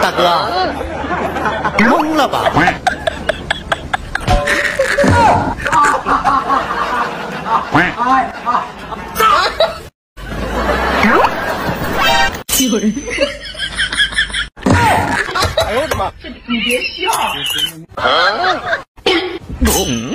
大哥，懵了吧？有人。哎呦我的妈！你别笑。嗯